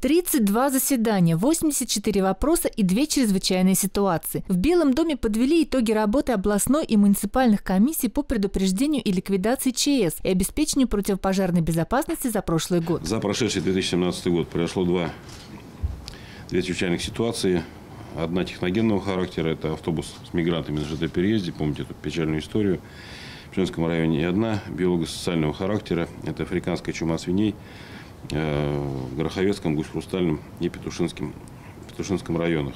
32 заседания, 84 вопроса и две чрезвычайные ситуации. В Белом доме подвели итоги работы областной и муниципальных комиссий по предупреждению и ликвидации ЧС и обеспечению противопожарной безопасности за прошлый год. За прошедший 2017 год произошло два, две чрезвычайных ситуации. Одна техногенного характера – это автобус с мигрантами на ЖД-переезде. Помните эту печальную историю в Женском районе. И одна биолого-социального характера – это африканская чума свиней в Гороховецком, Гусь-Хрустальном и Петушинском, Петушинском районах.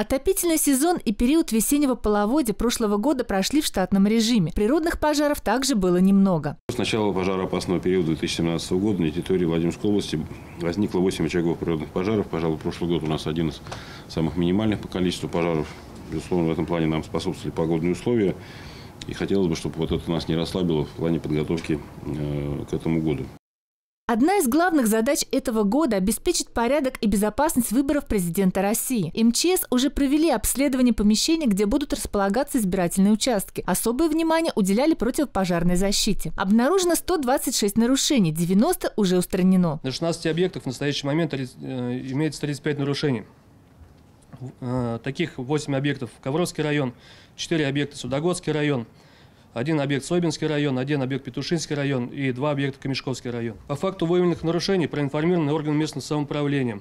Отопительный сезон и период весеннего половодья прошлого года прошли в штатном режиме. Природных пожаров также было немного. С начала пожароопасного периода 2017 года на территории Владимирской области возникло 8 очагов природных пожаров. Пожалуй, прошлый год у нас один из самых минимальных по количеству пожаров. Безусловно, в этом плане нам способствовали погодные условия. И хотелось бы, чтобы вот это нас не расслабило в плане подготовки э, к этому году. Одна из главных задач этого года – обеспечить порядок и безопасность выборов президента России. МЧС уже провели обследование помещений, где будут располагаться избирательные участки. Особое внимание уделяли противопожарной защите. Обнаружено 126 нарушений, 90 уже устранено. На 16 объектах в настоящий момент э, имеется 35 нарушений. Э, таких 8 объектов – Ковровский район, 4 объекта – Судогодский район – один объект Собинский район, один объект Петушинский район и два объекта Камешковский район. По факту выявленных нарушений проинформированы органы местного самоуправления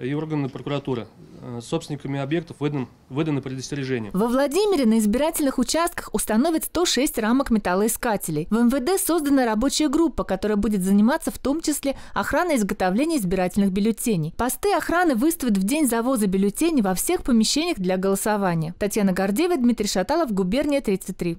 и органы прокуратуры. Э, собственниками объектов выдан, выданы предостережения. Во Владимире на избирательных участках установят 106 рамок металлоискателей. В МВД создана рабочая группа, которая будет заниматься в том числе охраной изготовления избирательных бюллетеней. Посты охраны выставят в день завоза бюллетеней во всех помещениях для голосования. Татьяна Гордеева, Дмитрий Шаталов, Губерния 33.